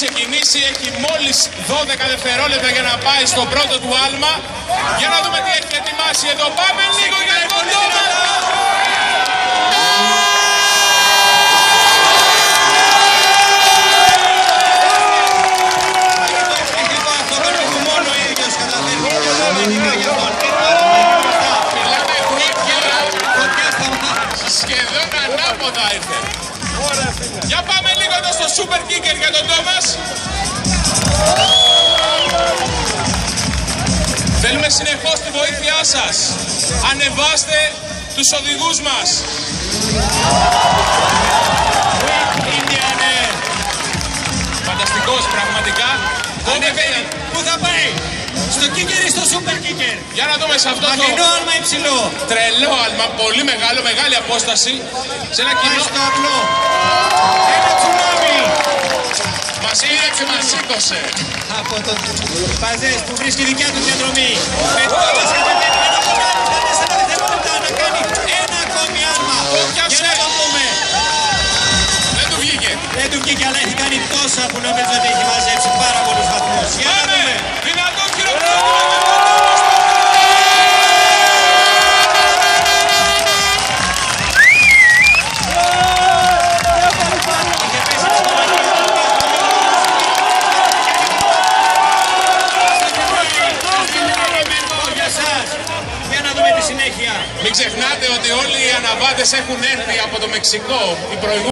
ξεκινήσει, έχει μόλις 12 δευτερόλεπτα για να πάει στο πρώτο του άλμα. Για να δούμε τι έχει ετοιμάσει εδώ. Πάμε λίγο για τον Τόμας! Τεχνικό αυτοκόλλητο που μόνο ο ίδιος καταφέρει να καταλαβαίνει για αυτόν. Είναι πάρα πολύ μπροστά. Μιλάμε φωτιά, Φωτιά στα μάτια. σχεδόν ανάποδα ήρθε. Για πάμε λίγο εδώ στο super kicker για τον Τόμας. Θέλουμε συνεχώς τη βοήθειά σας. Ανεβάστε τους οδηγούς μας. Ινδιανε. Φανταστικός πραγματικά. Ανεβαίνει. Πού θα πάει; Στο kicker ή στο super kicker; Για να δούμε σε αυτό το Μακρινό άλμα υψηλό. τρελό άλμα, πολύ μεγάλο, μεγάλη απόσταση. Σε ένα Πάει κοινό μας πήραξε, μας σήκωσε. Από τον Παζές που βρίσκει δικιά του διαδρομή. Με το μας κατεβαίνει με το κομμάτι στα τέσσερα δευτερόλεπτα να κάνει ένα ακόμη άλμα. Για να το δούμε. Δεν του βγήκε. Δεν του βγήκε αλλά έχει κάνει τόσα που νομίζω ότι συνέχεια. Μην ξεχνάτε ότι όλοι οι αναβάτες έχουν έρθει από το Μεξικό. Οι προηγούμενοι